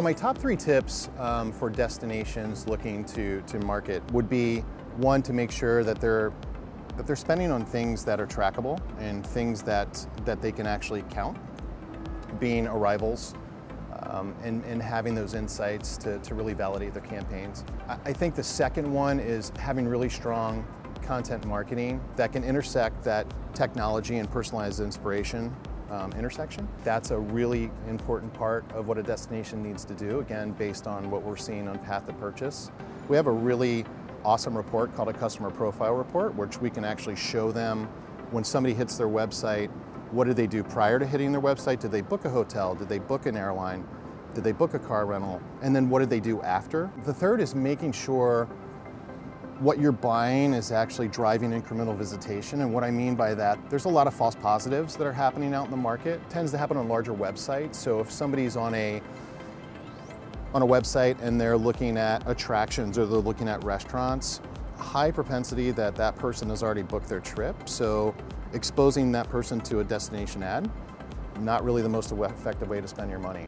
So my top three tips um, for destinations looking to, to market would be one, to make sure that they're that they're spending on things that are trackable and things that, that they can actually count, being arrivals, um, and, and, having those insights to, to really validate their campaigns. I, I think the second one is having really strong content marketing that can intersect that technology and personalized inspiration um, intersection. That's a really important part of what a destination needs to do, again, based on what we're seeing on path to purchase. We have a really awesome report called a customer profile report, which we can actually show them when somebody hits their website, what did they do prior to hitting their website? Did they book a hotel? Did they book an airline? Did they book a car rental? And then what did they do after? The third is making sure what you're buying is actually driving incremental visitation. And what I mean by that, there's a lot of false positives that are happening out in the market. It tends to happen on larger websites. So if somebody's on a on a website and they're looking at attractions or they're looking at restaurants, high propensity that that person has already booked their trip. So exposing that person to a destination ad, not really the most effective way to spend your money.